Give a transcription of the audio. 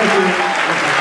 谢谢你们谢谢。